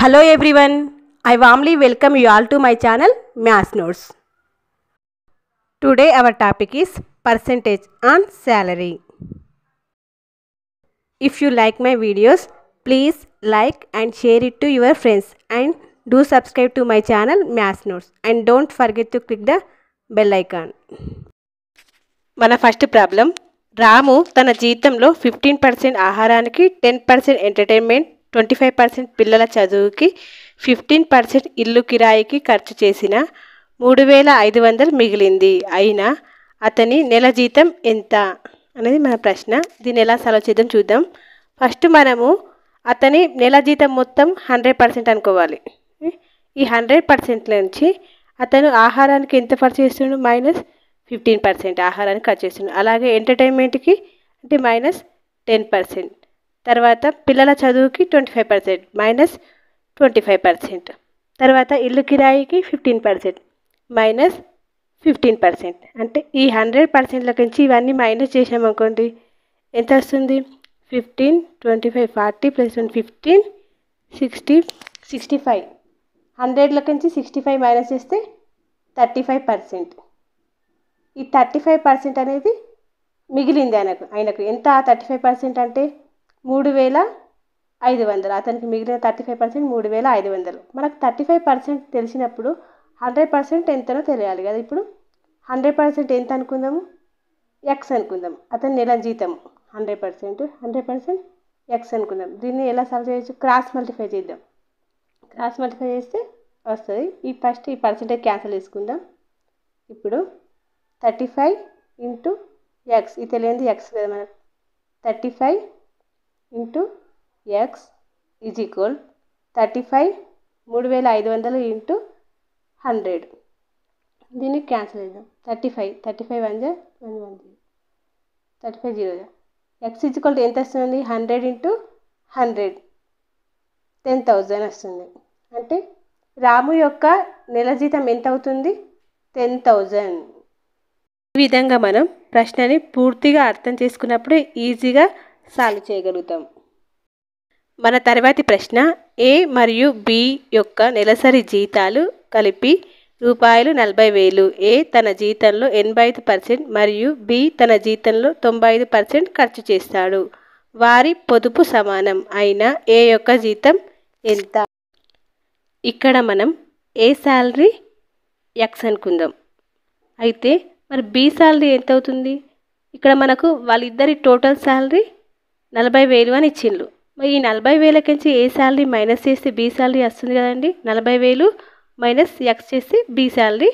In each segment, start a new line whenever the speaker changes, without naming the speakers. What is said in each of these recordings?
Hello everyone I warmly welcome you all to my channel maths notes today our topic is percentage on salary if you like my videos please like and share it to your friends and do subscribe to my channel maths notes and don't forget to click the bell icon మన first problem Ramu తన జీవితంలో fifteen percent ఆహారానికి ten percent entertainment twenty five percent పిల్లల చదువుకి fifteen percent ఇల్లు కిరాయికి ఖర్చు చేసిన మూడు వేల ఐదు వందలు మిగిలింది. అయినా అతని నెల జీతం ఎంత? అనేది మన ప్రశ్న. దీన్ని ఎలా సాల్వ్ చేద్దాం చూద్దాం. ఫస్ట్ మనము అతని నెల జీతం మొత్తం హండ్రెడ్ పర్సెంట్ అనుకోవాలి. ఈ హండ్రెడ్ పర్సెంట్ నుంచి అతను ఆహారానికి ఎంత ఖర్చు చేస్తుండు? మైనస్ ఫిఫ్టీన్ పర్సెంట్ ఆహారానికి ఖర్చు చేస్తుండు. అలాగే ఎంటర్టైన్మెంట్కి అంటే మైనస్ టెన్ పర్సెంట్. తర్వాత పిల్లల చదువుకి twenty five percent minus twenty five percent. తర్వాత ఇల్లు కిరాయికి fifteen percent minus fifteen percent. అంటే ఈ హండ్రెడ్ పర్సెంట్ల నుంచి ఇవన్నీ మైనస్ చేసామనుకోండి ఎంత వస్తుంది? Fifteen twenty five forty plus one fifteen sixty sixty five. హండ్రెడ్ల నుంచి సిక్స్టీ ఫైవ్ మైనస్ చేస్తే థర్టీ ఫైవ్ పర్సెంట్. ఈ థర్టీ ఫైవ్ పర్సెంట్ అనేది మిగిలింది ఆయనకు ఆయనకు. ఎంత థర్టీ ఫైవ్ పర్సెంట్ అంటే మూడు వేల ఐదు వందలు. అతనికి మిగిలిన థర్టీ ఫైవ్ పర్సెంట్ మూడు వేల ఐదు వందలు. మనకు థర్టీ ఫైవ్ పర్సెంట్ తెలిసినప్పుడు హండ్రెడ్ పర్సెంట్ ఎంతనో తెలియాలి కదా ఇప్పుడు? హండ్రెడ్ పర్సెంట్ ఎంత అనుకుందాము? ఎక్స్ అనుకుందాం అతని నెల జీతం hundred percent hundred percent x అనుకుందాం దీన్ని ఎలా సాల్వ్ చేయొచ్చు? క్రాస్ మల్టిఫై చేద్దాం. క్రాస్ మల్టిఫై చేస్తే వస్తుంది. ఈ ఫస్ట్ ఈ పర్సెంటేజ్ క్యాన్సిల్ చేసుకుందాం. ఇప్పుడు థర్టీ ఫైవ్ ఇంటూ ఎక్స్ ఇది తెలియంది ఎక్స్ కదా మనకు. Thirty five into X is equal thirty five మూడు వేల ఐదు వందలు ఇంటూ హండ్రెడ్. దీన్ని క్యాన్సిల్ చేద్దాం. Thirty five thirty five one జా one one zero. Thirty five zero జా. ఎక్స్ ఈజ్ ఈక్వల్ ఎంత వస్తుంది? Hundred into hundred. Ten thousand వస్తుంది. అంటే రాము యొక్క నెల జీతం ఎంత అవుతుంది? Ten thousand. ఈ విధంగా మనం ప్రశ్నని పూర్తిగా అర్థం చేసుకున్నప్పుడు ఈజీగా సాల్వ్ చేయగలుగుతాం. మన తర్వాతి ప్రశ్న ఏ మరియు బి యొక్క నెలసరి జీతాలు కలిపి రూపాయలు నలభై వేలు ఏ తన జీతంలో ఎనభై ఐదు పర్సెంట్ మరియు బి తన జీతంలో తొంభై ఐదు పర్సెంట్ ఖర్చు చేస్తాడు. వారి పొదుపు సమానం అయిన ఏ యొక్క జీతం ఎంత? ఇక్కడ మనం ఏ శాలరీ ఎక్స్ అనుకుందాం. అయితే మరి బి శాలరీ ఎంత అవుతుంది ఇక్కడ మనకు వాళ్ళిద్దరి టోటల్ శాలరీ నలభై వేలు అని ఇచ్చిండ్రు. మరి ఈ నలభై వేలకించి ఏ శాలరీ మైనస్ చేస్తే బి శాలరీ వస్తుంది కదండి? నలభై వేలు మైనస్ ఎక్స్ చేసి బి శాలరీ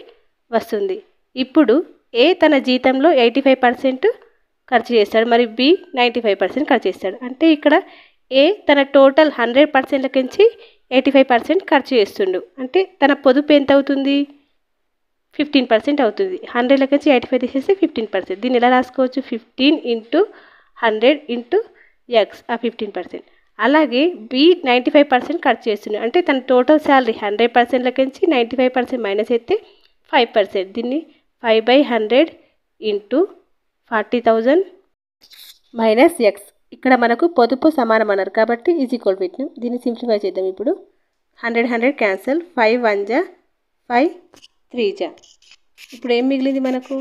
వస్తుంది. ఇప్పుడు ఏ తన జీతంలో ఎయిటీ ఫైవ్ పర్సెంట్ ఖర్చు చేస్తాడు? మరి బి నైంటీ ఫైవ్ పర్సెంట్ ఖర్చు చేస్తాడు. అంటే ఇక్కడ ఏ తన టోటల్ హండ్రెడ్ పర్సెంట్లకించి ఎయిటీ ఫైవ్ పర్సెంట్ ఖర్చు చేస్తుండు. అంటే తన పొదుపు ఎంత అవుతుంది ఫిఫ్టీన్ పర్సెంట్ అవుతుంది. హండ్రెడ్లకించి ఎయిటీ ఫైవ్ తీసేస్తే ఫిఫ్టీన్ పర్సెంట్. దీన్ని ఎలా రాసుకోవచ్చు? Fifteen into hundred into X ఆ ఫిఫ్టీన్ పర్సెంట్ అలాగే బి నైంటీ ఫైవ్ పర్సెంట్ ఖర్చు చేస్తున్నాడు అంటే తన టోటల్ శాలరీ హండ్రెడ్ పర్సెంట్లకి నుంచి నైంటీ ఫైవ్ పర్సెంట్ మైనస్ అయితే ఫైవ్ పర్సెంట్ దీన్ని five by hundred into forty thousand minus X ఇక్కడ మనకు పొదుపు సమానం అన్నారు కాబట్టి ఈజ్ ఈక్వల్ పెట్టిన దీన్ని సింప్లిఫై చేద్దాం ఇప్పుడు. Hundred hundred cancel five one జా ఫైవ్ త్రీ జా ఇప్పుడు ఏం మిగిలింది మనకు?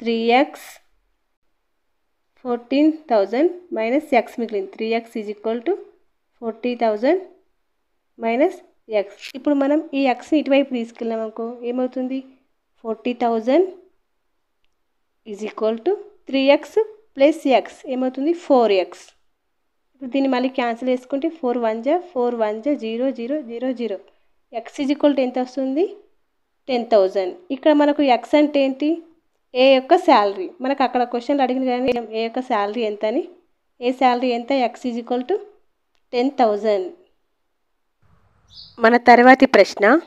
Three X fourteen thousand minus X మిగిలింది. Three X is equal to forty thousand minus X. ఇప్పుడు మనం ఈ ఎక్స్ని ఇటువైపు తీసుకెళ్ళాం అనుకో ఏమవుతుంది? Forty thousand is equal to three X plus X. ఏమవుతుంది? Four X. ఇప్పుడు దీన్ని మళ్ళీ క్యాన్సిల్ చేసుకుంటే ఫోర్ వన్ జా ఫోర్ వన్ జా zero zero zero zero. X is equal to ఎంత వస్తుంది? Ten thousand. ఇక్కడ మనకు ఎక్స్ అంటే ఏంటి? ఏ యొక్క శాలరీ? మనకు అక్కడ క్వశ్చన్లు అడిగిన కానీ ఏ యొక్క శాలరీ ఎంత అని ఏ శాలరీ ఎంత? X is equal to ten thousand మన తర్వాతి ప్రశ్న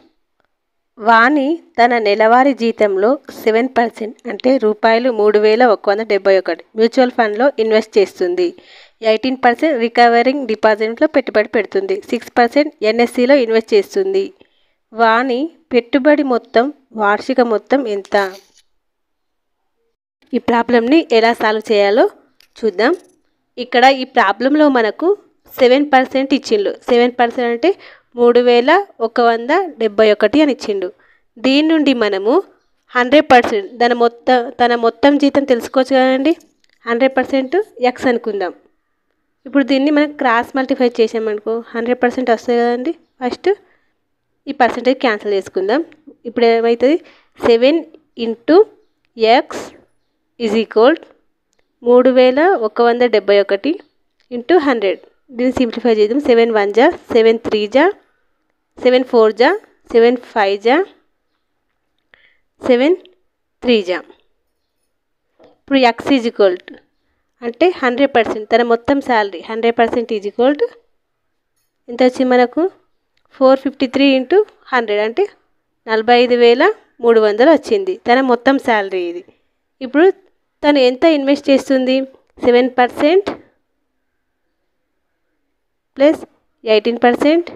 వాణి తన నెలవారీ జీతంలో సెవెన్ పర్సెంట్ అంటే రూపాయలు మూడు వేల ఒక వంద డెబ్బై ఒకటి మ్యూచువల్ ఫండ్లో ఇన్వెస్ట్ చేస్తుంది. ఎయిటీన్ పర్సెంట్ రికవరింగ్ డిపాజిట్లో పెట్టుబడి పెడుతుంది. సిక్స్ పర్సెంట్ ఎన్ఎస్సిలో ఇన్వెస్ట్ చేస్తుంది. వాణి పెట్టుబడి మొత్తం వార్షిక మొత్తం ఎంత? ఈ ప్రాబ్లమ్ని ఎలా సాల్వ్ చేయాలో చూద్దాం. ఇక్కడ ఈ ప్రాబ్లంలో మనకు సెవెన్ పర్సెంట్ ఇచ్చిండ్రు సెవెన్ పర్సెంట్ అంటే మూడు వేల ఒక వంద డెబ్బై ఒకటి అని ఇచ్చిండు. దీని నుండి మనము హండ్రెడ్ పర్సెంట్ దాని మొత్తం తన మొత్తం జీతం తెలుసుకోవచ్చు కదండి? హండ్రెడ్ పర్సెంట్ ఎక్స్ అనుకుందాం. ఇప్పుడు దీన్ని మనం క్రాస్ మల్టిఫై చేసామనుకో హండ్రెడ్ పర్సెంట్ వస్తుంది కదండి? ఫస్ట్ ఈ పర్సెంటేజ్ క్యాన్సిల్ చేసుకుందాం. ఇప్పుడు ఏమవుతుంది seven into X is equal మూడు వేల ఒక వంద డెబ్బై ఒకటి ఇంటూ హండ్రెడ్. దీన్ని సింప్లిఫై చేద్దాం. సెవెన్ వన్ జా సెవెన్ త్రీ జా సెవెన్ ఫోర్ జా సెవెన్ ఫైవ్ జా సెవెన్ త్రీ జా. ఇప్పుడు ఎక్స్ ఈజ్ ఈక్వల్ అంటే హండ్రెడ్ పర్సెంట్ తన మొత్తం salary hundred percent is equal ఎంత వచ్చింది మనకు? Four fifty three into hundred అంటే నలభై ఐదు వేల మూడు వందలు వచ్చింది. తన మొత్తం శాలరీ ఇది. ఇప్పుడు తను ఎంత ఇన్వెస్ట్ చేస్తుంది? Seven percent plus eighteen percent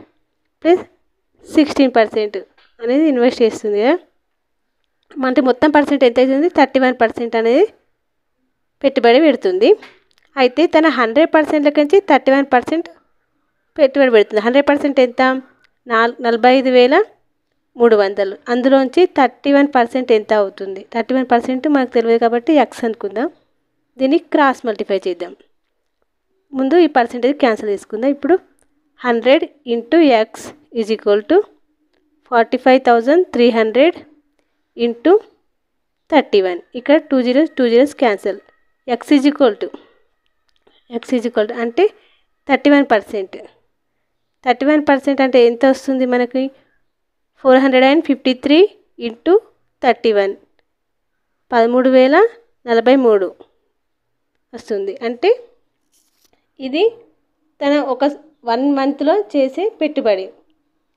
plus sixteen percent అనేది ఇన్వెస్ట్ చేస్తుంది కదా. అంటే మొత్తం పర్సెంట్ ఎంత అవుతుంది? థర్టీ వన్ పర్సెంట్ అనేది పెట్టుబడి పెడుతుంది. అయితే తన హండ్రెడ్ పర్సెంట్ల నుంచి థర్టీ వన్ పర్సెంట్ పెట్టుబడి పెడుతుంది. హండ్రెడ్ పర్సెంట్ ఎంత? నాలుగు నలభై ఐదు వేల మూడు వందలు. అందులోంచి థర్టీ వన్ పర్సెంట్ ఎంత అవుతుంది? థర్టీ వన్ పర్సెంట్ మనకు తెలియదు కాబట్టి ఎక్స్ అనుకుందాం. దీన్ని క్రాస్ మల్టిఫై చేద్దాం. ముందు ఈ పర్సెంటేజ్ క్యాన్సిల్ చేసుకుందాం. ఇప్పుడు hundred into x is equal to forty five thousand three hundred into thirty one. ఇక్కడ two zeros two zeros cancel. X is equal to x is equal to అంటే thirty one percent. Thirty one percent అంటే ఎంత వస్తుంది మనకి? Four hundred and fifty three into thirty one. పదమూడు వేల నలభై మూడు వస్తుంది. అంటే ఇది తన ఒక వన్ మంత్లో చేసే పెట్టుబడి.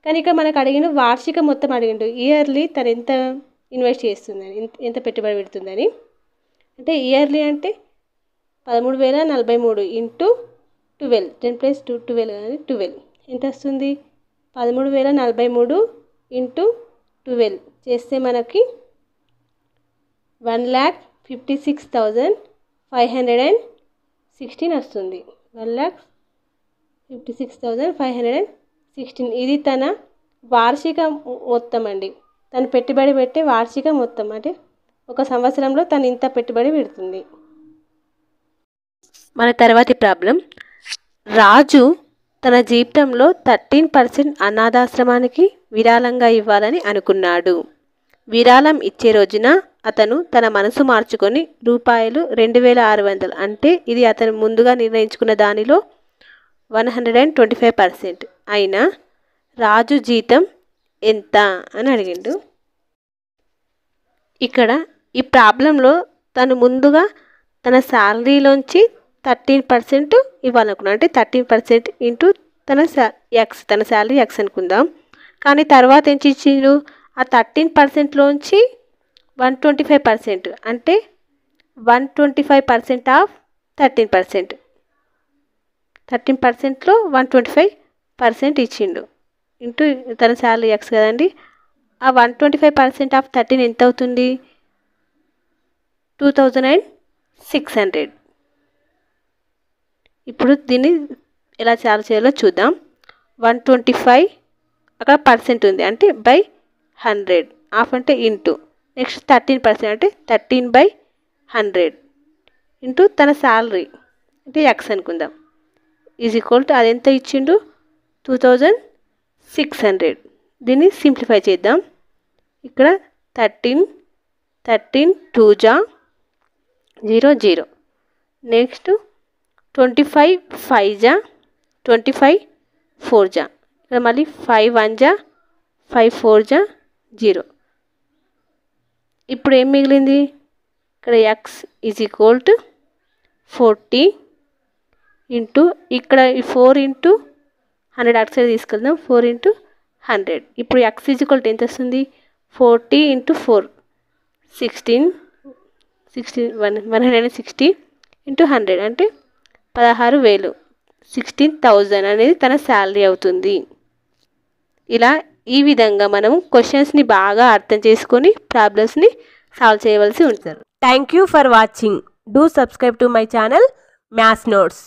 కానీ ఇక్కడ మనకు అడిగిన వార్షిక మొత్తం అడిగిండు ఇయర్లీ తను ఎంత ఇన్వెస్ట్ చేస్తుందని ఎంత- ఎంత పెట్టుబడి పెడుతుందని. అంటే ఇయర్లీ అంటే పదమూడు వేల నలభై మూడు into twelve ten plus two twelve కానీ ట్వెల్వ్. ఎంత వస్తుంది? పదమూడు వేల నలభై మూడు ఇంటూ ట్వెల్వ్ చేస్తే మనకి one lakh fifty six thousand five hundred and sixteen వస్తుంది. One lakh fifty six thousand five hundred and sixteen. ఇది తన వార్షిక మొత్తం అండి. తను పెట్టుబడి పెట్టే వార్షిక మొత్తం. అంటే ఒక సంవత్సరంలో తను ఇంత పెట్టుబడి పెడుతుంది. మన తర్వాతి ప్రాబ్లం. రాజు తన జీవితంలో థర్టీన్ పర్సెంట్ అనాథాశ్రమానికి విరాళంగా ఇవ్వాలని అనుకున్నాడు. విరాళం ఇచ్చే రోజున అతను తన మనసు మార్చుకొని రూపాయలు రెండు వేల ఆరు వందలు అంటే ఇది అతను ముందుగా నిర్ణయించుకున్న దానిలో one hundred and twenty five percent. అయినా రాజు జీతం ఎంత అని అడిగిండు. ఇక్కడ ఈ ప్రాబ్లంలో తను ముందుగా తన శాలరీలోంచి థర్టీన్ పర్సెంట్ ఇవ్వాలనుకున్నాను. అంటే థర్టీన్ పర్సెంట్ ఇంటూ తన ఎక్స్ తన శాలరీ ఎక్స్ అనుకుందాం. కానీ తర్వాత ఏం ఇచ్చిండు ఆ థర్టీన్ పర్సెంట్లోంచి వన్ ట్వంటీ ఫైవ్ పర్సెంట్ అంటే one twenty five percent of thirteen percent. Thirteen పర్సెంట్లో వన్ ట్వంటీ ఫైవ్ పర్సెంట్ ఇచ్చిండు. ఇంటూ తన శాలరీ ఎక్స్ కదండి. ఆ one twenty five percent of thirteen ఎంత అవుతుంది two thousand and six hundred. ఇప్పుడు దీన్ని ఎలా చాలు చేయాలో చూద్దాం. వన్ ట్వంటీ ఫైవ్ అక్కడ పర్సెంట్ ఉంది. అంటే బై హండ్రెడ్. హాఫ్ అంటే ఇంటూ. నెక్స్ట్ థర్టీన్ పర్సెంట్ అంటే థర్టీన్ బై హండ్రెడ్. ఇంటూ తన శాలరీ అంటే ఎక్స్ అనుకుందాం. ఈజ్ ఈక్వల్ టు అది ఎంత ఇచ్చిండు? Two thousand six hundred. దీన్ని సింప్లిఫై చేద్దాం. ఇక్కడ థర్టీన్ థర్టీన్ టూ జా zero zero. Next twenty five five జా ట్వంటీ ఫైవ్ ఫోర్ జా. ఇక్కడ మళ్ళీ ఫైవ్ వన్ జా ఫైవ్ ఫోర్ జా జీరో. ఇప్పుడు ఏం మిగిలింది? ఇక్కడ x is equal to forty into ఇక్కడ ఈ ఫోర్ ఇంటూ హండ్రెడ్ అటు సైడ్ తీసుకెళ్దాం. ఫోర్ ఇంటూ హండ్రెడ్ ఇప్పుడు ఎక్స్ ఈజ్ ఈక్వల్ టు ఎంత వస్తుంది? Forty into four sixteen sixteen one one hundred and sixty into hundred అంటే పదహారు వేలు. సిక్స్టీన్ థౌజండ్ అనేది తన శాలరీ అవుతుంది. ఇలా ఈ విధంగా మనం క్వశ్చన్స్ని బాగా అర్థం చేసుకొని ప్రాబ్లమ్స్ని సాల్వ్ చేయవలసి ఉంటుంది.
Thank you for watching do subscribe to my channel maths notes